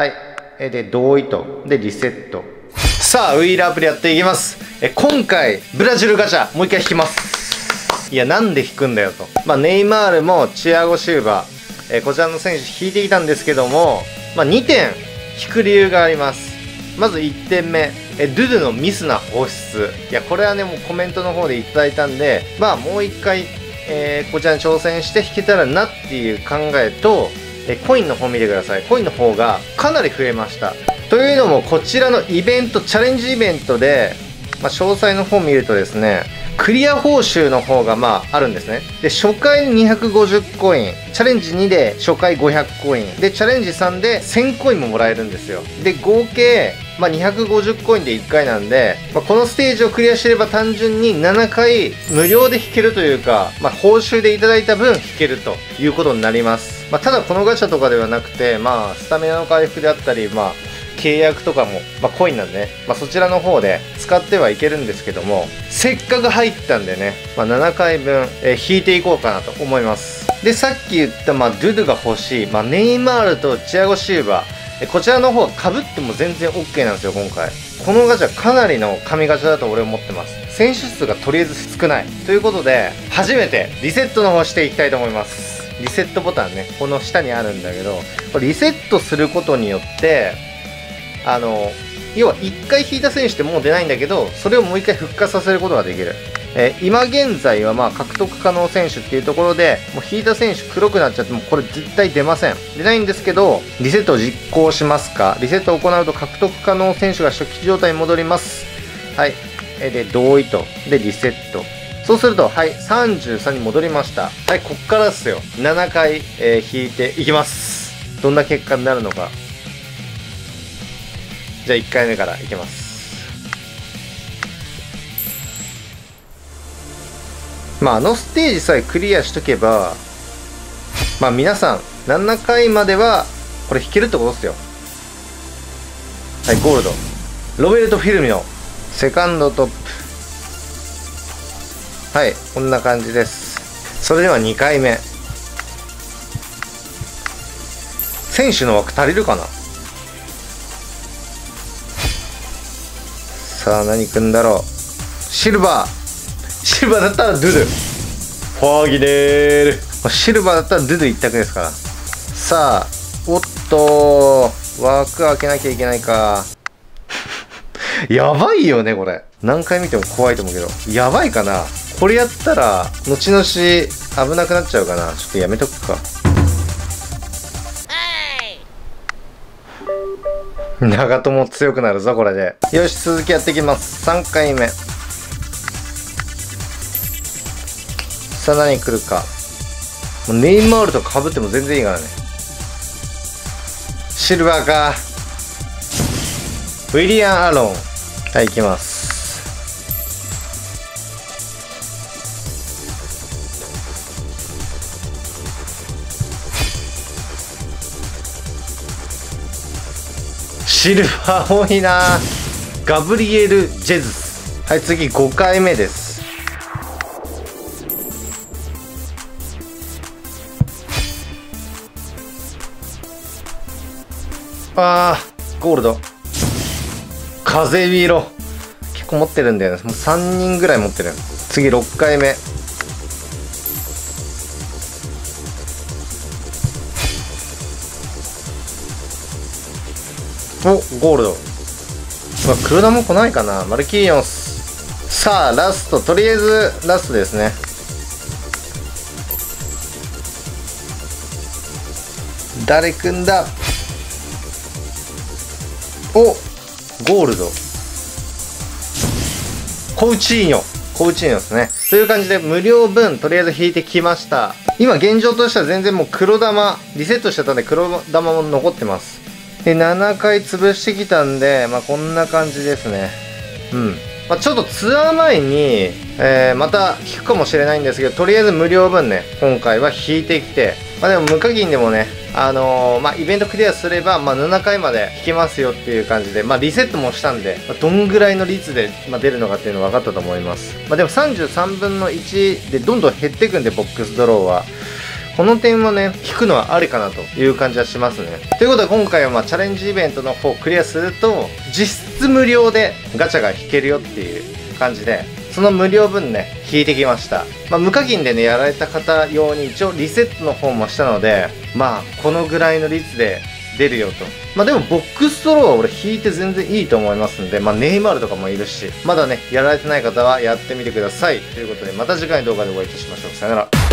はい。で、同意と。で、リセット。さあ、ウィーラーアプリやっていきます。え、今回、ブラジルガチャ、もう一回引きます。いや、なんで引くんだよと。まあ、ネイマールもチアゴシューバー、えこちらの選手引いてきたんですけども、まあ、2点引く理由があります。まず1点目、えドゥドゥのミスな放出。いや、これはね、もうコメントの方でいただいたんで、まあ、もう一回、えー、こちらに挑戦して引けたらなっていう考えと、えコインの方見てください。コインの方がかなり増えました。というのもこちらのイベントチャレンジイベントで、まあ、詳細の方見るとですねクリア報酬の方がまああるんですね。で初回250コインチャレンジ2で初回500コインでチャレンジ3で1000コインももらえるんですよ。で合計まあ、250コインで1回なんで、まあ、このステージをクリアしてれば単純に7回無料で引けるというか、まあ、報酬でいただいた分引けるということになります。まあ、ただこのガチャとかではなくて、まあ、スタミナの回復であったり、まあ、契約とかも、まあ、コインなんでね、まあ、そちらの方で使ってはいけるんですけども、せっかく入ったんでね、まあ、7回分、えー、引いていこうかなと思います。で、さっき言った、まあ、ドゥドゥが欲しい、まあ、ネイマールとチアゴシーバー、こちらの方はかぶっても全然 OK なんですよ今回。このガチャかなりの神ガチャだと俺思ってます。選手数がとりあえず少ない。ということで初めてリセットの方していきたいと思います。リセットボタンねこの下にあるんだけどこれリセットすることによってあの要は1回引いた選手ってもう出ないんだけどそれをもう1回復活させることができる。えー、今現在はまあ獲得可能選手っていうところでもう引いた選手黒くなっちゃってもこれ絶対出ません。出ないんですけどリセットを実行しますか。リセットを行うと獲得可能選手が初期状態に戻ります。はい、え、で同意と。でリセット。そうするとはい33に戻りました。はいこっからですよ。7回、えー、引いていきます。どんな結果になるのか。じゃあ1回目からいきます。まあ、あのステージさえクリアしとけば、まあ皆さん、7回までは、これ引けるってことですよ。はい、ゴールド。ロベルト・フィルミノ。セカンドトップ。はい、こんな感じです。それでは2回目。選手の枠足りるかな？さあ、何くんだろう？シルバー。シルバーだったらドゥドゥ。フォーギネール。シルバーだったらドゥドゥ一択ですから。さあおっと枠開けなきゃいけないか。やばいよねこれ。何回見ても怖いと思うけど。やばいかな。これやったら後々危なくなっちゃうかな。ちょっとやめとくか。長友強くなるぞこれで。よし続きやっていきます。3回目さあ何来るか。ネイマールとかぶっても全然いいからね。シルバーか。ウィリアン・アロン。はい行きます。シルバー多いな。ガブリエル・ジェズス。はい次5回目です。あー、ゴールド。風ビロ。結構持ってるんだよね。もう3人ぐらい持ってる。次6回目。お、ゴールド。まあ、黒玉来ないかな。マルキーヨンス。さあ、ラスト。とりあえず、ラストですね。誰くんだ？おゴールド。コウチーニョコウチーニョですね。という感じで無料分とりあえず引いてきました。今現状としては全然もう黒玉リセットしてたんで黒玉も残ってます。で7回潰してきたんでまあこんな感じですね。うん。まあ、ちょっとツアー前に、えー、また引くかもしれないんですけどとりあえず無料分ね今回は引いてきて。まあでも無課金でもねあのー、まあ、イベントクリアすれば、まあ、7回まで引きますよっていう感じで、まあ、リセットもしたんで、まあ、どんぐらいの率で、まあ、出るのかっていうの分かったと思います。まあ、でも33分の1でどんどん減っていくんで、ボックスドローは。この点はね、引くのはありかなという感じはしますね。ということで今回はまあチャレンジイベントの方クリアすると、実質無料でガチャが引けるよっていう感じで、その無料分ね、引いてきました。まあ、無課金でね、やられた方用に一応リセットの方もしたので、まあ、このぐらいの率で出るよと。まあでもボックストローは俺引いて全然いいと思いますんで、まあネイマールとかもいるし、まだね、やられてない方はやってみてください。ということで、また次回の動画でお会いいたしましょう。さよなら。